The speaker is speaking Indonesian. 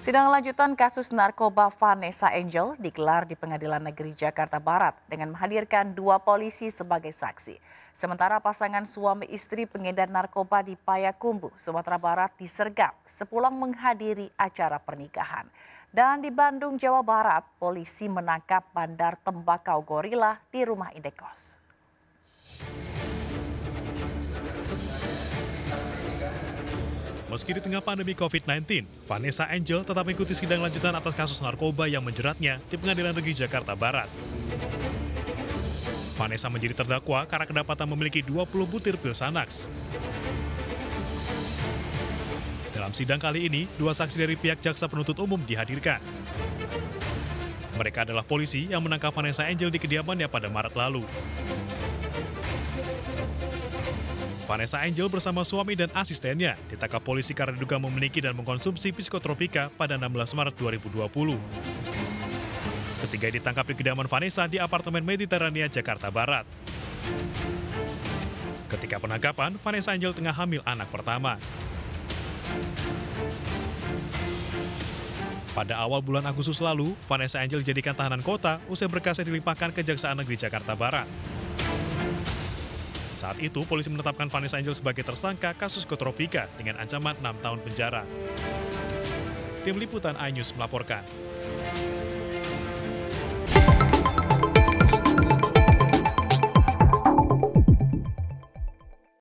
Sidang lanjutan kasus narkoba Vanessa Angel digelar di Pengadilan Negeri Jakarta Barat dengan menghadirkan dua polisi sebagai saksi. Sementara pasangan suami istri pengedar narkoba di Payakumbu, Sumatera Barat disergap sepulang menghadiri acara pernikahan. Dan di Bandung, Jawa Barat, polisi menangkap bandar tembakau gorila di rumah Indekos. Meski di tengah pandemi COVID-19, Vanessa Angel tetap mengikuti sidang lanjutan atas kasus narkoba yang menjeratnya di Pengadilan Negeri Jakarta Barat. Vanessa menjadi terdakwa karena kedapatan memiliki 20 butir pil Xanax. Dalam sidang kali ini, dua saksi dari pihak jaksa penuntut umum dihadirkan. Mereka adalah polisi yang menangkap Vanessa Angel di kediamannya pada Maret lalu. Vanessa Angel bersama suami dan asistennya ditangkap polisi karena diduga memiliki dan mengkonsumsi psikotropika pada 16 Maret 2020. Ketiga ditangkap di kediaman Vanessa di apartemen Mediterania, Jakarta Barat. Ketika penangkapan, Vanessa Angel tengah hamil anak pertama. Pada awal bulan Agustus lalu, Vanessa Angel dijadikan tahanan kota usai berkasnya dilimpahkan ke Jaksaan Negeri Jakarta Barat. Saat itu, polisi menetapkan Vanessa Angel sebagai tersangka kasus kotropika dengan ancaman 6 tahun penjara. Tim Liputan iNews melaporkan.